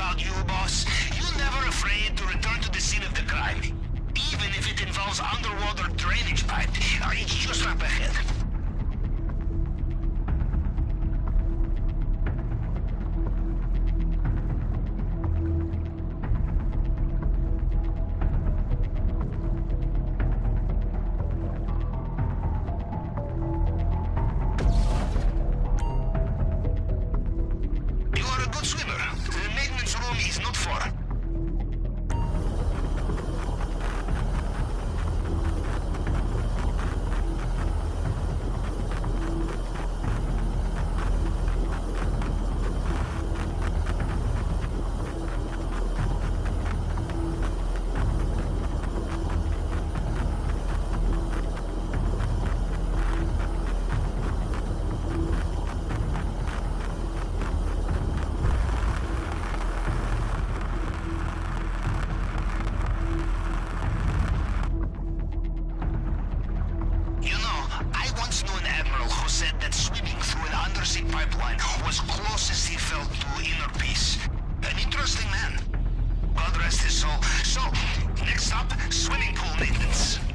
about you, boss. You're never afraid to return to the scene of the crime. Even if it involves underwater drainage pipe, it's just up ahead. pipeline was closest he felt to inner peace. An interesting man. God rest his soul. So, next up, swimming pool maintenance.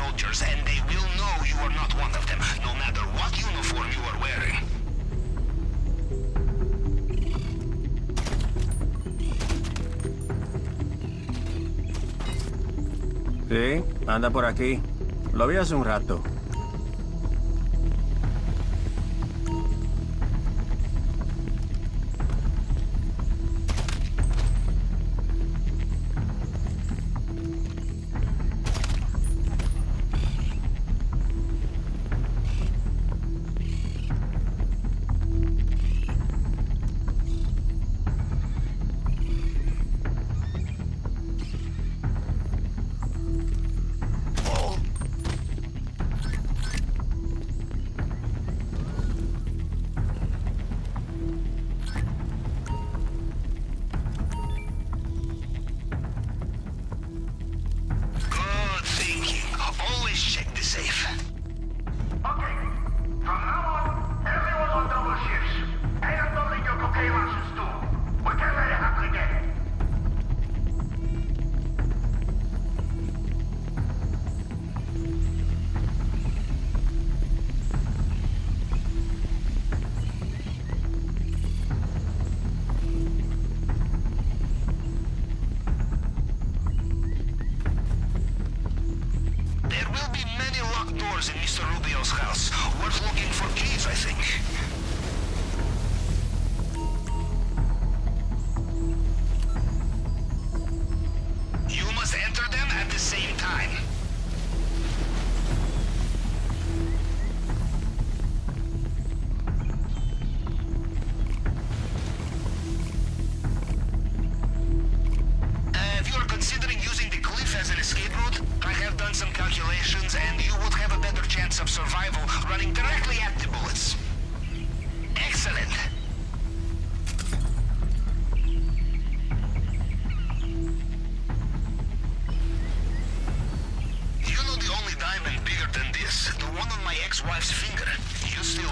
soldiers, and they will know you are not one of them, no matter what uniform you are wearing. Sí, anda por aquí. Lo vi hace un rato. in Mr. Rubio's house. Worth looking for keys, I think.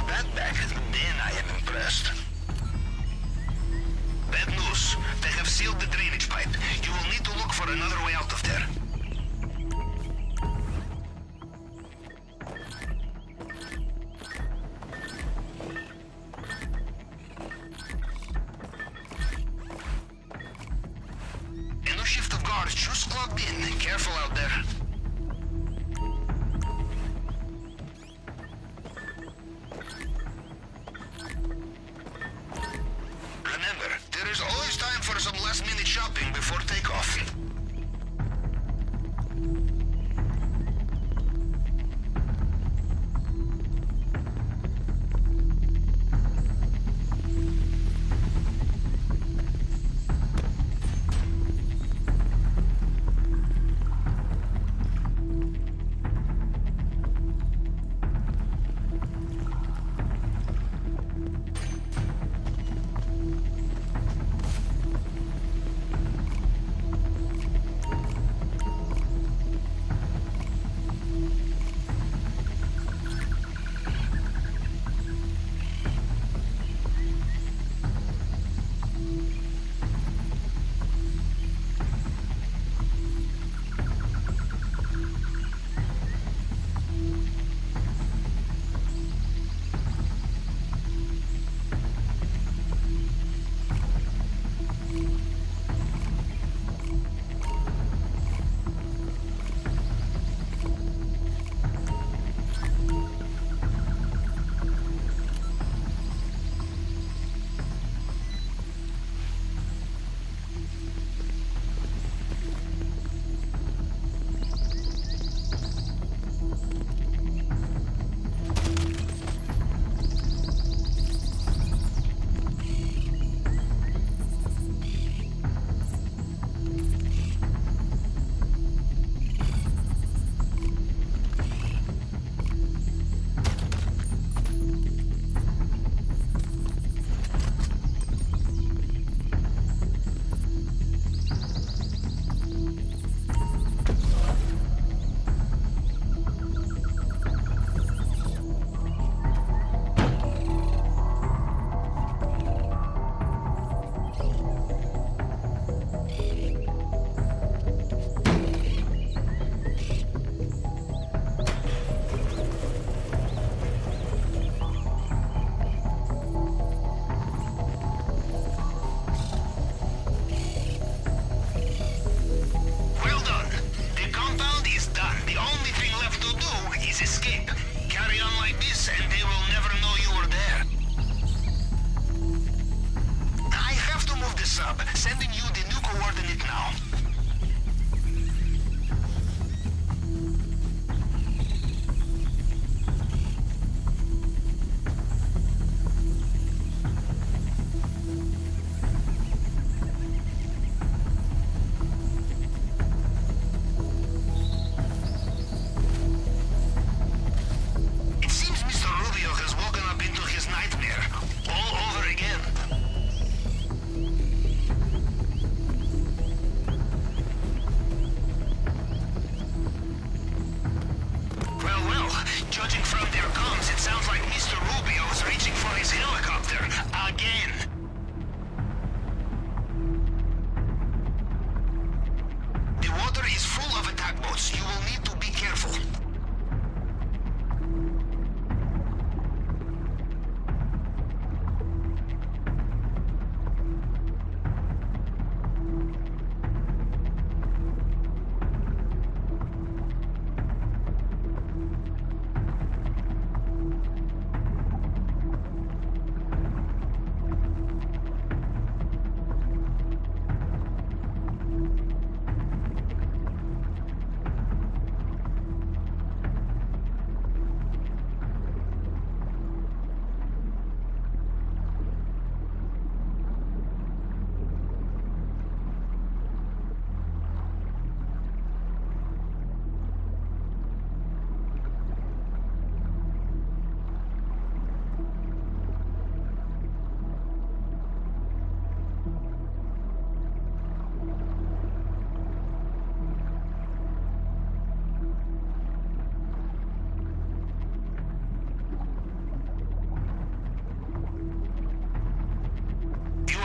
that back, then I am impressed. Bad news. They have sealed the drainage pipe. You will need to look for another way out of there. In shift of guards, just clogged in. Careful out there.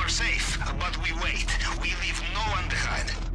are safe, but we wait. We leave no one behind.